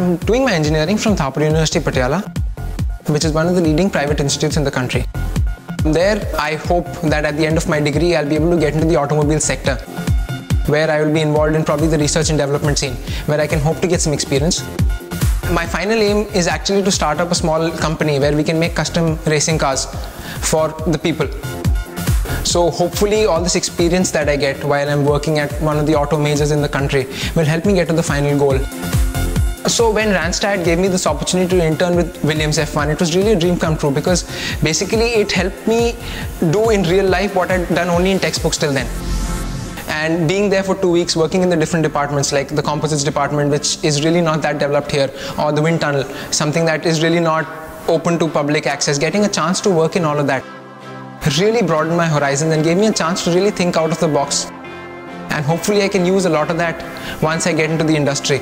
I'm doing my engineering from Thapar University, Patiala, which is one of the leading private institutes in the country. There, I hope that at the end of my degree, I'll be able to get into the automobile sector, where I will be involved in probably the research and development scene, where I can hope to get some experience. My final aim is actually to start up a small company where we can make custom racing cars for the people. So hopefully all this experience that I get while I'm working at one of the auto majors in the country will help me get to the final goal. So when Randstad gave me this opportunity to intern with Williams F1, it was really a dream come true because basically it helped me do in real life what I'd done only in textbooks till then. And being there for two weeks, working in the different departments, like the composites department, which is really not that developed here, or the wind tunnel, something that is really not open to public access, getting a chance to work in all of that really broadened my horizons and gave me a chance to really think out of the box. And hopefully I can use a lot of that once I get into the industry.